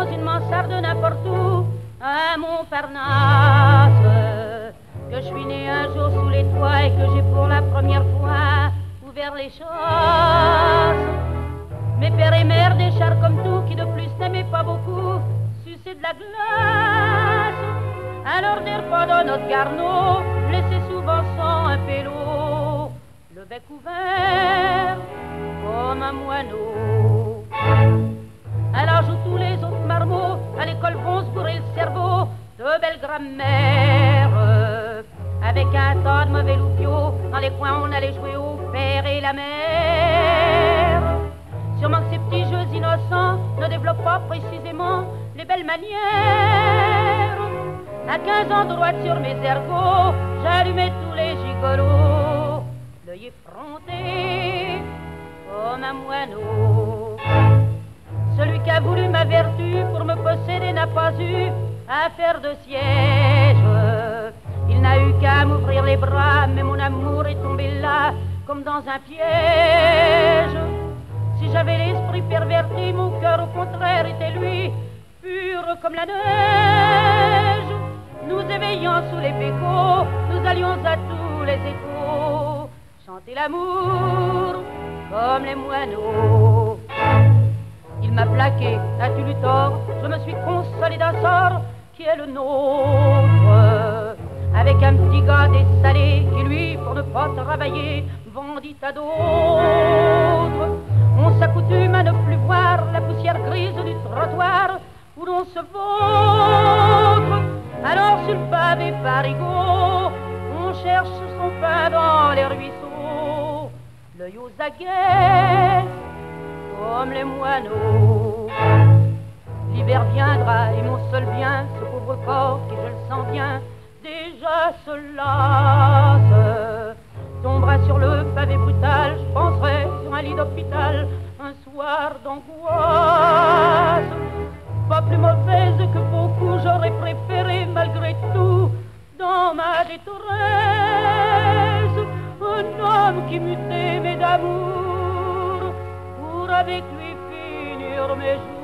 dans une mansarde n'importe où, ah, à Montparnasse. Que je suis né un jour sous les toits et que j'ai pour la première fois ouvert les choses. Mes pères et mères, des chars comme tout, qui de plus n'aimaient pas beaucoup, sucer de la glace. Alors des repas dans notre garnot, blessé souvent sans un pélo, le bec ouvert. Belles grammaires. Avec un tas de mauvais loupiaux, dans les coins on allait jouer au père et la mère. Sûrement que ces petits jeux innocents ne développent pas précisément les belles manières. À 15 ans, droite sur mes ergots, j'allumais tous les gigolos, l'œil effronté comme un moineau. Celui qui a voulu ma vertu pour me posséder n'a pas eu affaire de siège. Il n'a eu qu'à m'ouvrir les bras, mais mon amour est tombé là comme dans un piège. Si j'avais l'esprit perverti, mon cœur au contraire était lui, pur comme la neige. Nous éveillant sous les pécots, nous allions à tous les échos chanter l'amour comme les moineaux. Il m'a plaqué, as-tu lu tort? Je me suis consolé d'un sort le nôtre. Avec un petit gars dessalé qui, lui, pour ne pas travailler, vendit à d'autres. On s'accoutume à ne plus voir la poussière grise du trottoir où l'on se vautre. Alors sur le pavé parigot, on cherche son pain dans les ruisseaux. L'œil aux aguets, comme les moineaux. L'hiver viendra et mon seul bien, ce pauvre corps qui, je le sens bien, déjà se lasse. Tombera sur le pavé brutal, je penserai sur un lit d'hôpital, un soir d'angoisse. Pas plus mauvaise que beaucoup, j'aurais préféré malgré tout, dans ma détresse, un homme qui m'eût aimé d'amour, pour avec lui finir mes jours.